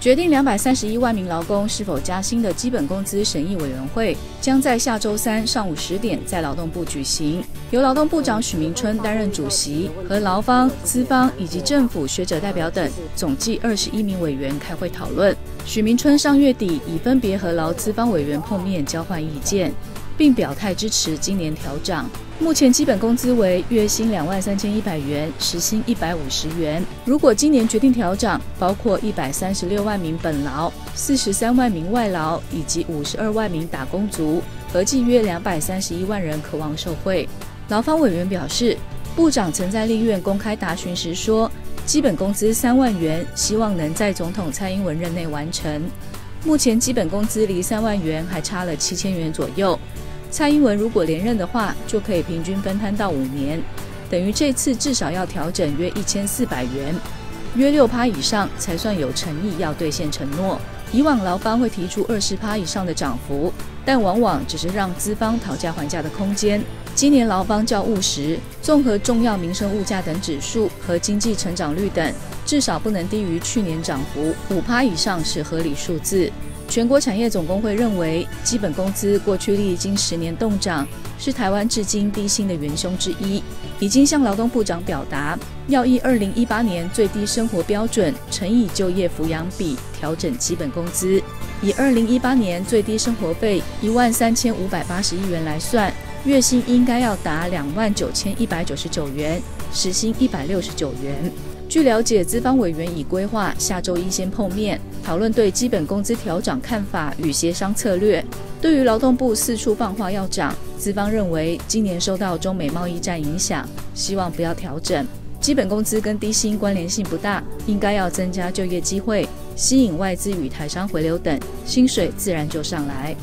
决定两百三十一万名劳工是否加薪的基本工资审议委员会将在下周三上午十点在劳动部举行，由劳动部长许明春担任主席，和劳方、资方以及政府学者代表等总计二十一名委员开会讨论。许明春上月底已分别和劳资方委员碰面交换意见。并表态支持今年调涨。目前基本工资为月薪两万三千一百元，时薪一百五十元。如果今年决定调涨，包括一百三十六万名本劳、四十三万名外劳以及五十二万名打工族，合计约两百三十一万人渴望受惠。劳方委员表示，部长曾在立院公开答询时说，基本工资三万元，希望能在总统蔡英文任内完成。目前基本工资离三万元还差了七千元左右。蔡英文如果连任的话，就可以平均分摊到五年，等于这次至少要调整约一千四百元，约六趴以上才算有诚意要兑现承诺。以往劳方会提出二十趴以上的涨幅，但往往只是让资方讨价还价的空间。今年劳方较务实，综合重要民生物价等指数和经济成长率等，至少不能低于去年涨幅五趴以上是合理数字。全国产业总工会认为，基本工资过去历经十年动涨，是台湾至今低薪的元凶之一。已经向劳动部长表达，要以二零一八年最低生活标准乘以就业抚养比调整基本工资。以二零一八年最低生活费一万三千五百八十一元来算，月薪应该要达两万九千一百九十九元，时薪一百六十九元。据了解，资方委员已规划下周一先碰面，讨论对基本工资调涨看法与协商策略。对于劳动部四处放话要涨，资方认为今年受到中美贸易战影响，希望不要调整。基本工资跟低薪关联性不大，应该要增加就业机会，吸引外资与台商回流等，薪水自然就上来。